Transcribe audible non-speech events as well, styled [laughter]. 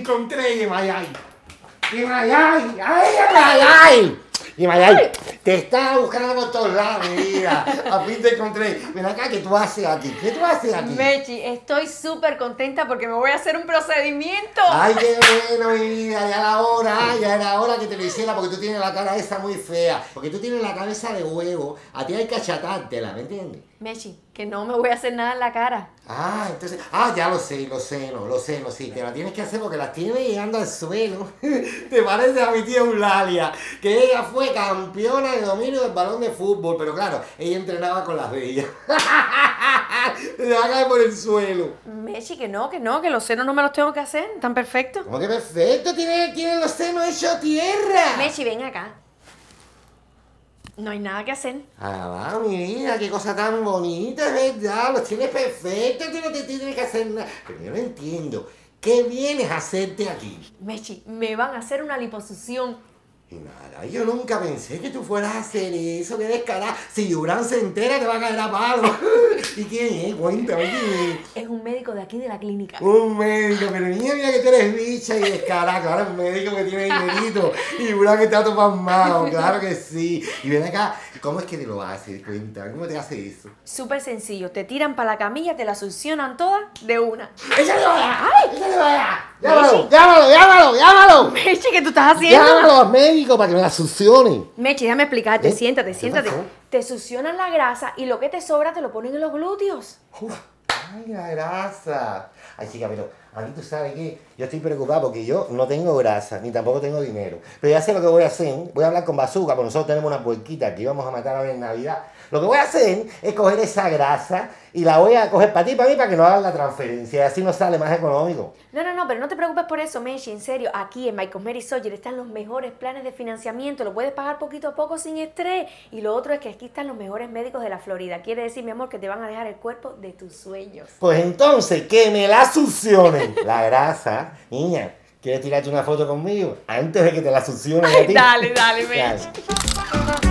encontré, Yemayay. Yemayay, ay, Yemayay. Yemayay, te estaba buscando por todos lados, mi vida. A fin te encontré. Ven acá, ¿qué tú haces aquí? ¿Qué tú haces aquí? Mechi, estoy súper contenta porque me voy a hacer un procedimiento. Ay, qué bueno, mi vida, ya era hora, era hora que te lo hiciera porque tú tienes la cara esa muy fea, porque tú tienes la cabeza de huevo, a ti hay que achatártela, ¿me entiendes? Mechi, que no me voy a hacer nada en la cara. Ah, entonces, ah, ya lo sé, lo sé, no, lo sé, no, sí, te la tienes que hacer porque la tienes llegando al suelo. [laughs] te parece a mi tía Eulalia, que ella fue campeona de dominio del balón de fútbol, pero claro, ella entrenaba con las bellas. [laughs] te va a caer por el suelo. Mechi, que no, que no, que los senos no me los tengo que hacer, tan perfecto. ¿Cómo que perfecto? Tienes, tienes los senos hechos tierra. Mechi, ven acá. No hay nada que hacer. Ah, va, mi vida, qué cosa tan bonita, verdad, los tienes perfectos, tú no te tienes que hacer nada. Pero yo no entiendo, ¿qué vienes a hacerte aquí? Mechi, me van a hacer una liposucción. Y nada, yo nunca pensé que tú fueras a hacer eso, qué descarada. Si Yurán se entera, te va a caer a palo. [laughs] ¿Y quién es? Cuéntame, ¿quién es? Es un médico de aquí de la clínica. Un médico, pero niña, mira que tú eres bicha y descarada. Claro, un médico que tiene dinerito. Y Yurán que está todo pasmado, claro que sí. Y ven acá, ¿cómo es que te lo hace? Cuéntame, ¿cómo te hace eso? Súper sencillo. Te tiran para la camilla, te la succionan todas de una. ¡Échale para Mechi, ¿qué tú estás haciendo? Llámalo a médico para que me la succione. Mechi, déjame explicarte. ¿Eh? Siéntate, ¿Qué siéntate. pasó? Te succionan la grasa y lo que te sobra te lo ponen en los glúteos. Uf, ay, la grasa. Ay, chica, pero a mí tú sabes que yo estoy preocupado porque yo no tengo grasa, ni tampoco tengo dinero. Pero ya sé lo que voy a hacer. Voy a hablar con Bazooka, porque nosotros tenemos una puerquita que íbamos a matar ahora en Navidad. Lo que voy a hacer es coger esa grasa y la voy a coger para ti, para mí, para que no hagan la transferencia. Y así nos sale más económico. No, no, no, pero no te preocupes por eso, Mechi. En serio, aquí en My Cosmetics Surgery están los mejores planes de financiamiento. Lo puedes pagar poquito a poco sin estrés. Y lo otro es que aquí están los mejores médicos de la Florida. Quiere decir, mi amor, que te van a dejar el cuerpo de tus sueños. Pues entonces, que me la succionen. La grasa, niña, ¿quieres tirarte una foto conmigo? Antes de que te la succionen a ti. [laughs] Dale, dale, Dale. Mechi.